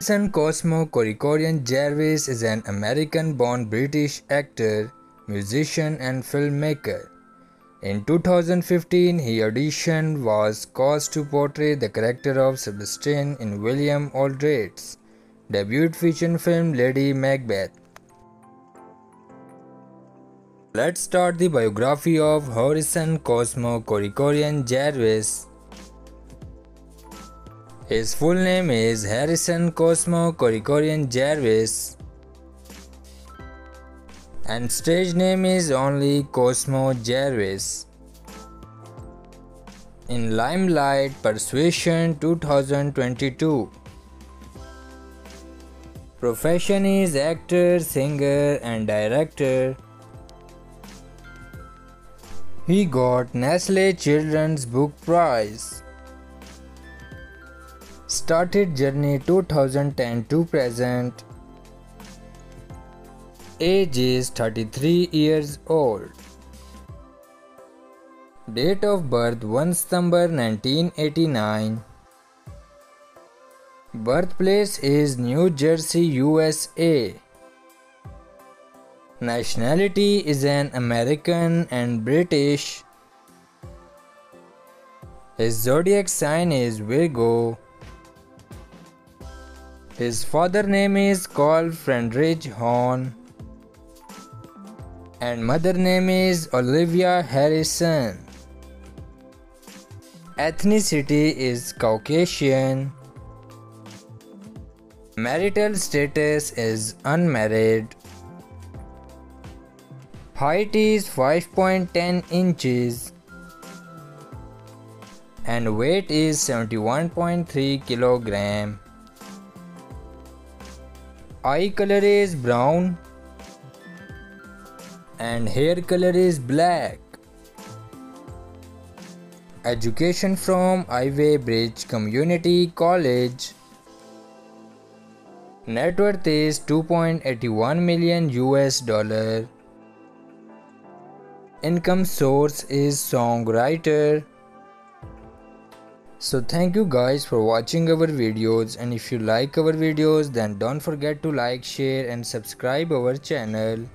Harrison Cosmo Krikorian Jarvis is an American-born British actor, musician and filmmaker. In 2015, he auditioned was cast to portray the character of Sebastian in William Oldroyd's debut feature film Lady Macbeth. Let's start the biography of Harrison Cosmo Krikorian Jarvis. His full name is Harrison Cosmo Krikorian Jarvis and stage name is only Cosmo Jarvis. In Limelight Persuasion 2022 Profession is actor, singer and director. He got Nestle Children's Book Prize started journey 2010 to present. Age is 33 years old. Date of birth 1 September 1989 birthplace is New Jersey USA nationality is an American and British. His zodiac sign is Virgo his father name is Carl Friedrich Horn and mother name is Olivia Harrison. Ethnicity is Caucasian. Marital status is unmarried. Height is 5.10 inches and weight is 71.3 kilogram. Eye color is brown and hair color is black. Education from Ivybridge Community College. Net worth is 2.81 million US dollar. Income source is songwriter. So thank you guys for watching our videos and if you like our videos then don't forget to like, share and subscribe our channel.